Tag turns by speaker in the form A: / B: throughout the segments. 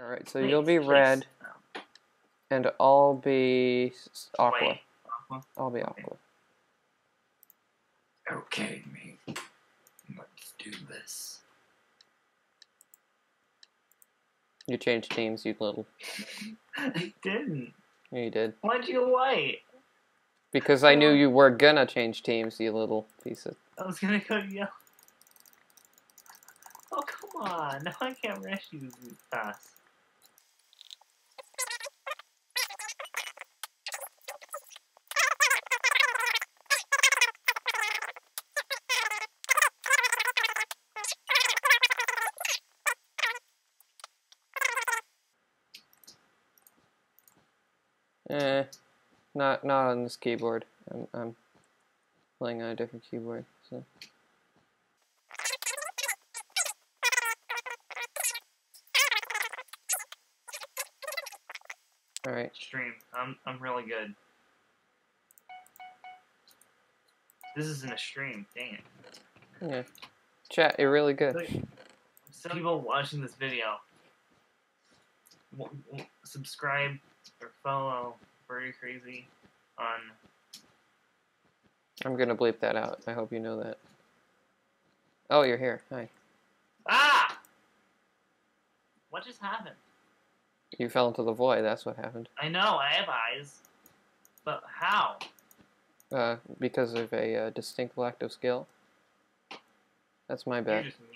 A: Alright, so
B: Please,
A: you'll be
B: please.
A: red, and I'll be s- aqua.
B: Wait, aqua.
A: I'll be aqua.
C: Okay, mate. Let's do this.
A: You changed teams, you little.
B: I didn't.
A: Yeah, you did.
B: Why'd you go white?
A: Because I knew you were gonna change teams, you little piece of.
B: I was gonna go yellow. Oh come on! Now I can't rush you this fast.
A: Eh, not not on this keyboard. I'm I'm playing on a different keyboard. So all right.
B: Stream. I'm I'm really good. This isn't a stream. Dang it.
A: Yeah. Chat, you're really good.
B: Some people watching this video. W- w- subscribe or follow Birdie Crazy on.
A: I'm gonna bleep that out. I hope you know that. Oh, you're here. Hi.
B: Ah! What just happened?
A: You fell into the void. That's what happened.
B: I know I have eyes, but how?
A: Uh, because of a uh, distinct lack of skill. That's my
B: You're
A: bad.
B: just mean.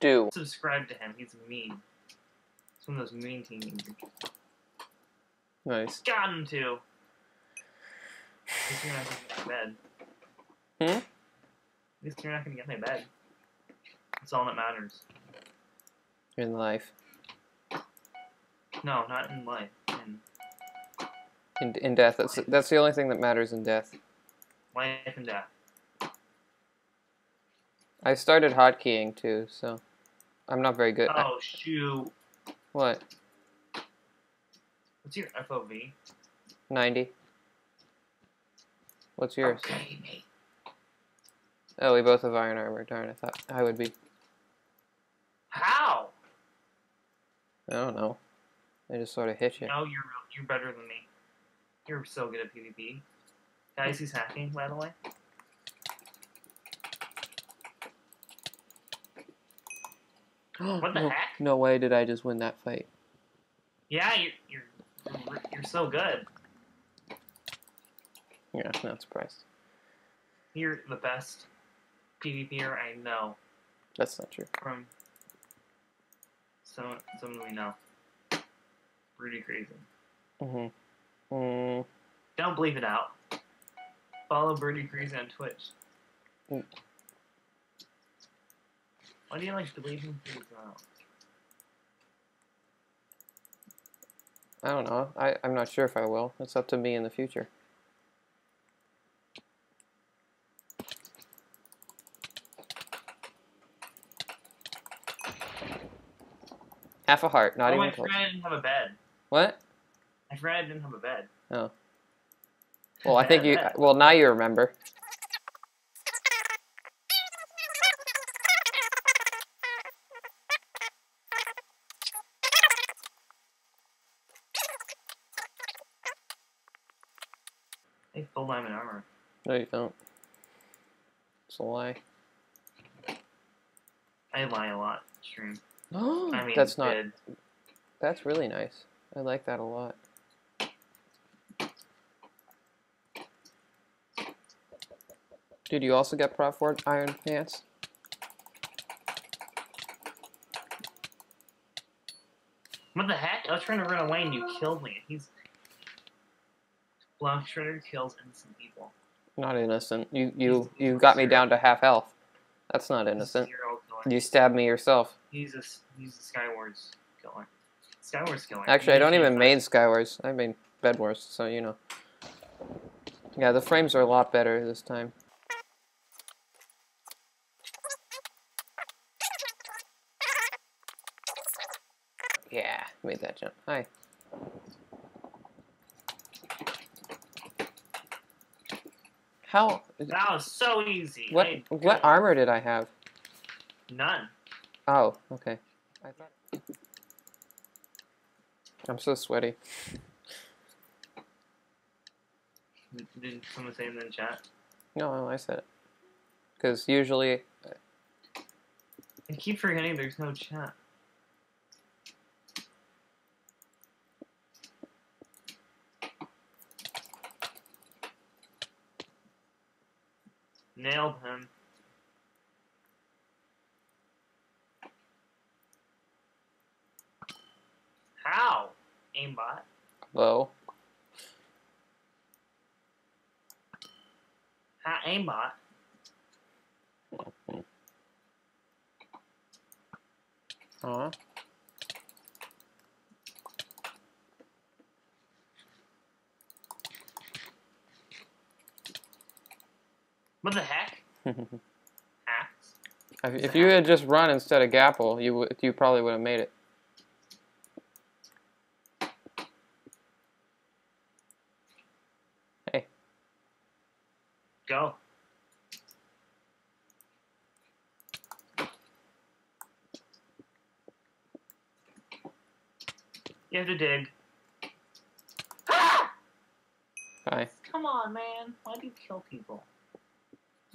A: Do.
B: Subscribe to him. He's mean. He's one of those mean teenagers.
A: Nice.
B: Got him too. At least you're not gonna get my bed.
A: Hmm?
B: At least you're not gonna get my bed. That's all that matters.
A: In life.
B: No, not in life. In
A: In, in death. That's that's the only thing that matters in death.
B: life and death.
A: I started hotkeying too, so I'm not very good. at
B: Oh shoot!
A: What?
B: What's your FOV?
A: 90. What's yours?
C: Okay, mate.
A: Oh, we both have iron armor. Darn, I thought I would be.
B: How?
A: I don't know. I just sort of hit you.
B: No, you're you're better than me. You're so good at PvP. Guys, he's hacking, by the way. What the
A: no,
B: heck?
A: No way did I just win that fight.
B: Yeah, you're you're you're so good.
A: Yeah, not surprised.
B: You're the best PvPer I know
A: That's not true.
B: from someone someone we know. Rudy Crazy.
A: Mm-hmm. Mm,
B: Don't bleep it out. Follow Birdie Crazy on Twitch.
A: Mm.
B: Why do you like bleeping things out?
A: I don't know. I, I'm not sure if I will. It's up to me in the future. Half a heart, not
B: oh,
A: even
B: I
A: close.
B: forgot I didn't have a bed.
A: What?
B: I forgot I didn't have a bed.
A: Oh. Well, I think you. Well, now you remember.
B: I have full diamond armor.
A: No, you don't. It's a lie.
B: I lie a lot. Stream. I mean,
A: That's not.
B: did.
A: That's really nice. I like that a lot. Dude, you also get Prot 4 Iron Pants?
B: What the heck? I was trying to run away and you killed me. He's Blokshredder kills innocent people.
A: Not innocent. You you you got me down to half health. That's not innocent. You stabbed me yourself.
B: He's a he's a Skywars killer. Skywars killer.
A: Actually, I don't even main Skywars. I main Bed Wars, so you know. Yeah, the frames are a lot better this time. Yeah, made that jump. Hi. How?
B: That was so easy.
A: What
B: I-
A: what armor did I have?
B: None.
A: Oh, okay. I thought. I'm so sweaty.
B: Did- Did someone say in the chat?
A: No, no, I said it. Because usually, uh,
B: I keep forgetting there's no chat. Nailed him. How? Aimbot.
A: low.
B: How aimbot?
A: Aw.
B: What the heck? Hacks.
A: if, if you had just run instead of gapple, you would you probably would have made it. Hey,
B: Go. You have to dig. Ah!
A: bye.
B: Come on, man. Why do you kill people?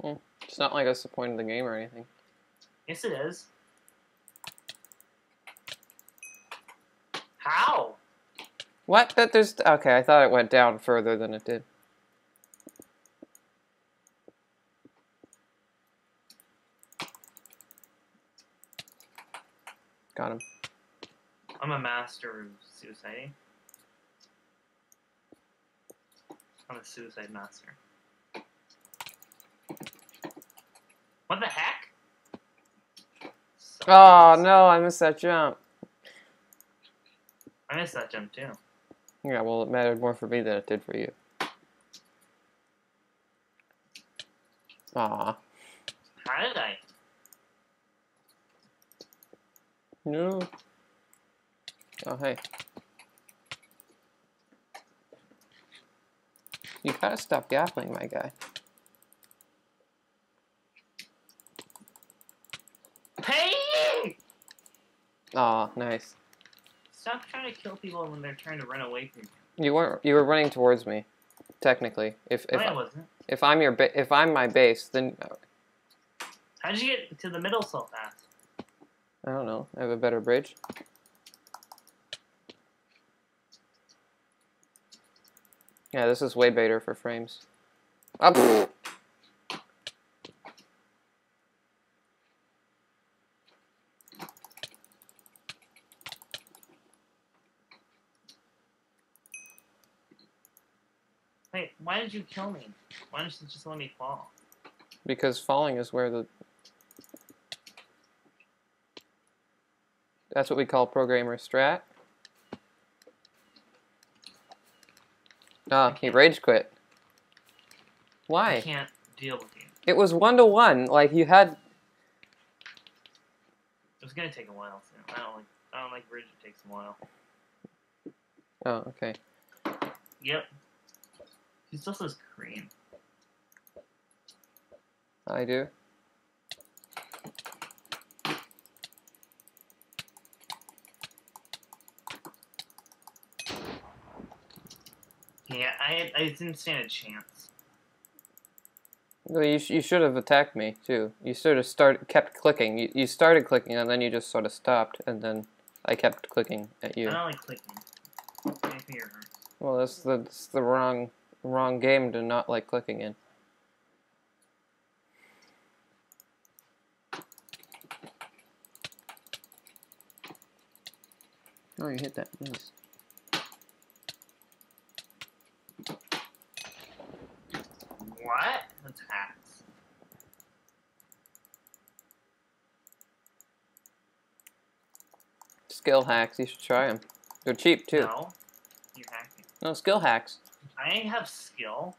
B: Hmm.
A: It's not like that's the point of the game or anything.
B: Yes, it is. How?
A: What? That there's okay. I thought it went down further than it did. Got him.
B: I'm a master of suiciding. I'm a suicide master. What the heck?
A: Oh no! I missed that jump.
B: I missed that jump too.
A: Yeah, well, it mattered more for me than it did for you. Aw.
B: How did I?
A: No. Oh, hey. You gotta stop gappling, my guy.
B: Hey!
A: Aw, nice.
B: Stop trying to kill people when they're trying to run away from you.
A: You weren't. You were running towards me, technically. If if
B: no, I wasn't.
A: if I'm your ba- if I'm my base, then uh,
B: How did you get to the middle so fast?
A: I don't know. I have a better bridge. Yeah, this is way better for frames. Up.
B: Wait, why did you kill me? Why didn't you just let me fall?
A: Because falling is where the. That's what we call programmer strat. Ah, he rage quit. Why?
B: I can't deal with you.
A: It was one to one. Like you had.
B: It was gonna take a while. So I don't like. I don't like bridge. It takes a while.
A: Oh, okay.
B: Yep. He still says cream.
A: I do.
B: Yeah, I I didn't stand a chance.
A: Well, you, sh- you should have attacked me too. You sort of start kept clicking. You, you started clicking and then you just sort of stopped, and then I kept clicking at you.
B: I don't like clicking. My finger hurts.
A: Well, that's the, that's the wrong wrong game to not like clicking in. Oh, you hit that. Nice.
B: What? That's hacks.
A: Skill hacks. You should try them. They're cheap too.
B: No, you're hacking.
A: No skill hacks.
B: I have skill.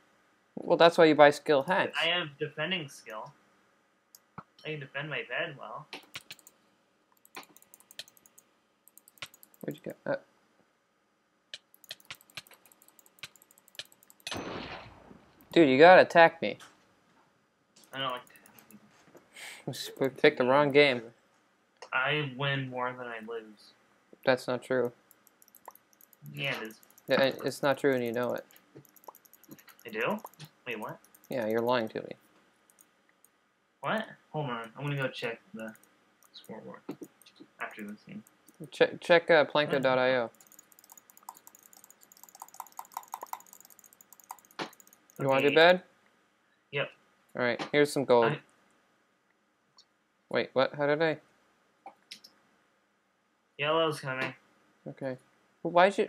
A: Well, that's why you buy skill hacks.
B: I have defending skill. I can defend my bed well.
A: Where'd you go? Uh, Dude, you gotta attack me.
B: I don't like.
A: We picked the wrong game.
B: I win more than I lose.
A: That's not true.
B: Yeah, it is.
A: Yeah, It's not true and you know it.
B: I do? Wait, what?
A: Yeah, you're lying to me.
B: What? Hold on. I'm gonna go check the scoreboard after this scene.
A: Check check uh, plancke.io. You want to
B: Okay.
A: bed?
B: Yep.
A: All right. Here's some gold.
B: I-
A: Wait, what? How did I?
B: Yellow's coming.
A: Okay. Well, why'd you?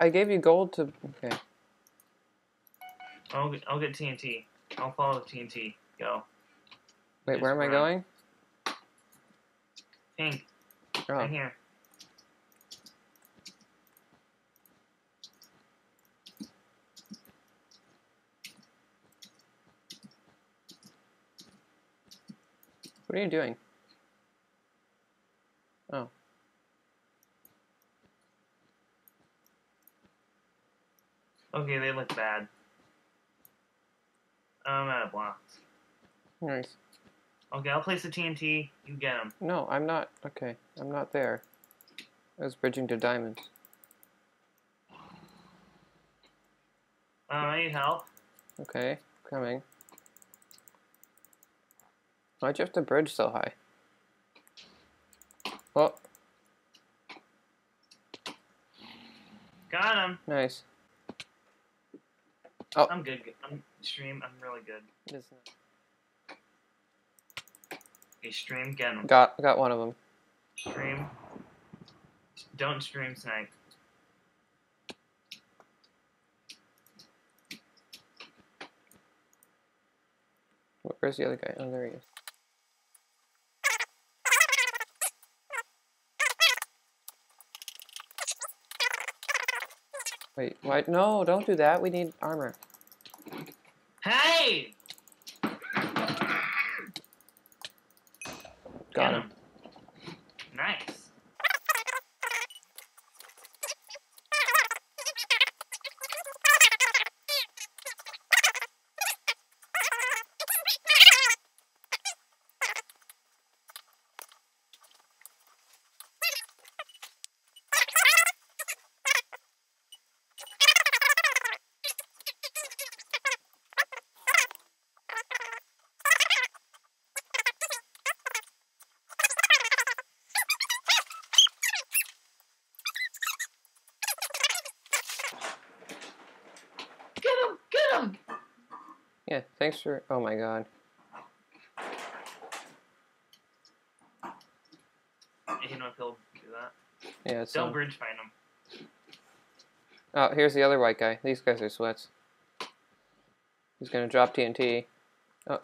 A: I gave you gold to. Okay.
B: I'll get, I'll get TNT. I'll follow TNT. Go.
A: Wait,
B: Just
A: where am I going?
B: Pink.
A: Oh,
B: Right here.
A: what are you doing? Oh.
B: Okay, they look bad. I'm out of blocks.
A: Nice.
B: Okay, I'll place the TNT. You get them.
A: No, I'm not. Okay, I'm not there. I was bridging to diamonds.
B: Um, I need help.
A: Okay, coming. Why'd you have to bridge so high? Oh,
B: Got him.
A: nice. Oh.
B: I'm good. I'm stream. I'm really good.
A: It's-
B: Okay, stream. Get him.
A: Got got one of them.
B: Stream. Don't stream snipe.
A: Where's the other guy? Oh, there he is. Wait, why? No, don't do that. We need armor. Got him.
B: Nice. Get him! Get him!
A: Yeah, thanks for. Oh my god.
B: I hate he'll do that.
A: Yeah, it's.
B: Don't
A: um,
B: bridge find him.
A: Oh, here's the other white guy. These guys are sweats. He's gonna drop TNT. Oh.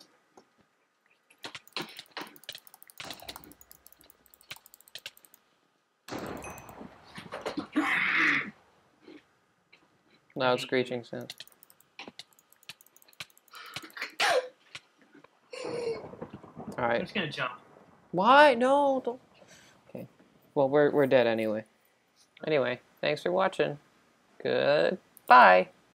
A: Loud screeching sound.
B: I'm just gonna jump.
A: Why? No, don't. Okay. Well, we're, we're dead anyway. Anyway, thanks for watching. Goodbye.